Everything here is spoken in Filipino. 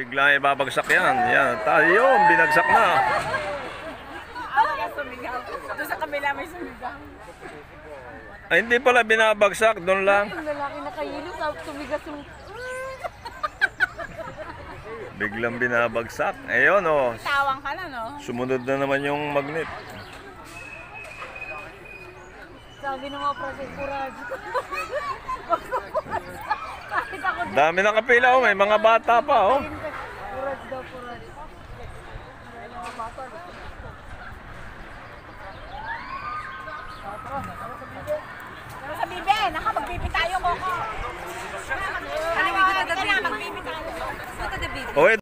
Bigla ibabagsak yan. Yan. Tayo, binagsak na. Doon sa kabila may sumigaw. Ay, hindi pala binabagsak. Doon lang. Yung lalaki nakahilo sa tumigas yung... Biglang binabagsak. Ayun, oh. Tawang ka na, no? Sumunod na naman yung magnet. Sabi ng mga project kurado. Kahit ako din. Dami nakapila, oh. May mga bata pa, oh. Daw, kurad. Pero sa bibe, nakapagbibi tayo, Coco. Ano, ka na, magbibi tayo. Okay,